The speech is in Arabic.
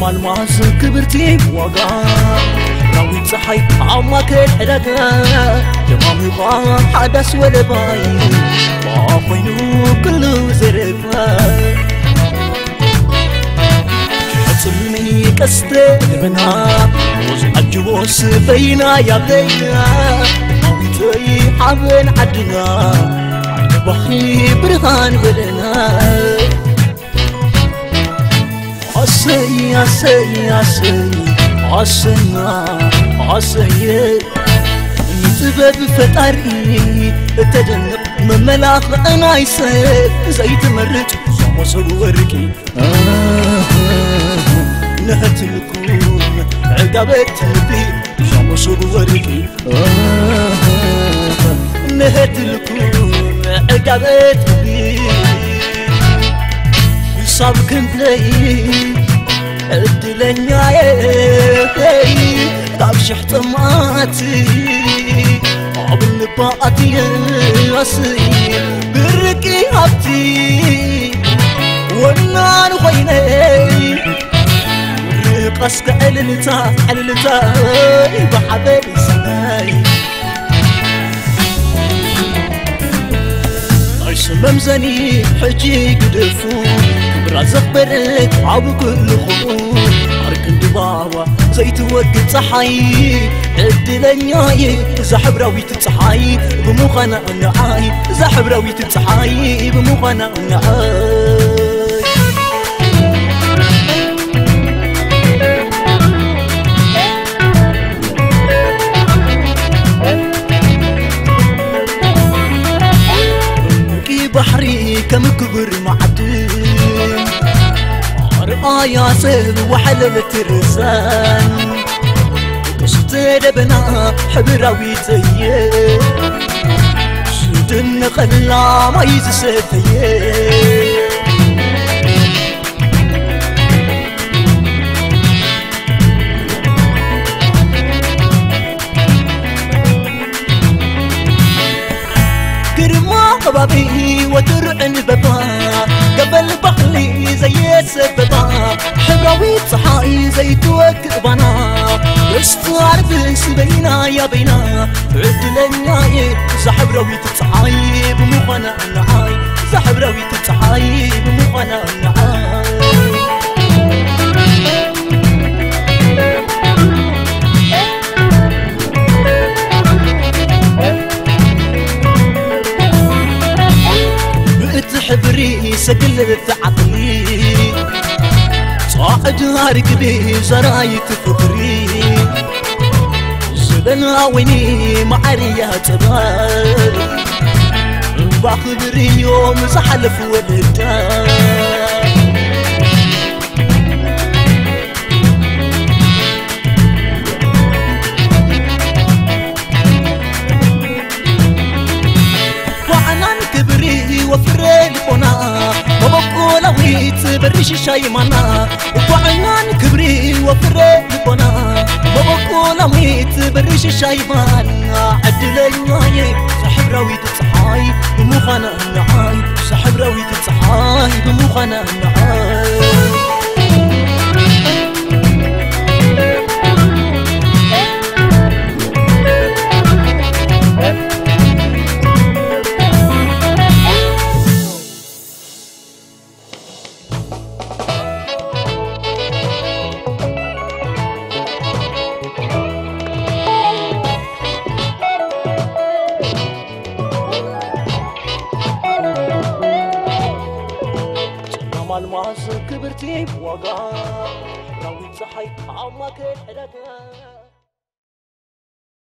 ማልማዝ ክብርቲ ዋጋ ናዊት ፀሓይ ኣብ ማእከል ዕዳጋ ደማሚቓ ሓዳስ ወለባይ ኮይኑ ኩሉ ዘረባ ሕፅልኒ ቀስተ ልብና ወዝ ዓጅቦስ በይና ያብለይና ናዊተይ ሓበን ዓድና ዓይነ ባኺ ብርሃን በለና አሰይ አሰይ አሰይ አሰና አሰየ ጥበብ ፈጣሪ እተደንቕ መመላኽዕና ይሰብ ዘይትመርጭ ዞመሰቡ ወርቂ ነህትልኩን ዕጋበት ልቢ ዞመሰቡ ወርቂ ነህትልኩን ዕጋበት ልቢ ሳብ ክንደይ ዕድለኛየ ካብ ሽሕ ጥማት ኣብ ልባኣት የስይ ብርቂ ሃብቲ ወናን ኮይነይ ርቀስከ ዕልልታ ዕልልታ ብሓበል ሰናይ መምዘኒ ሕጂ رازق برلك عب كل خطوة. حرك زيت زي تودد صحي عدلنياي زحب راوي صحي بمخنا النعاي زحب راوي صحي بمخنا نعاي بحري كم كبر معدل. آياسل وحلب ترسان قشت لبنا حبر ويتي. شدن خلا ما يزسفيه قبابي وترعن بابا. قبل بحلي زي السببا ولويت صحائي زيتوك بنا اشتعر بس بينا يا بينا. عدل ناي زحب رويت أنا بمغنى سحب زحب رويت مو أنا نعاي حبري سجل الثعب أجهار قبي زرايت فقري زبن عويني معريا تبار باخبر يوم زحلف ولدار بريش شاي مانا وبعينان كبري وفري لبنا بابكو ميت بريش شاي مانا عدلي واي سحب راوي الصحاي بمخانا النعاي سحب راوي الصحاي بمخانا النعاي الماس كبرتي بوقع راوي صحي عمك الحلقة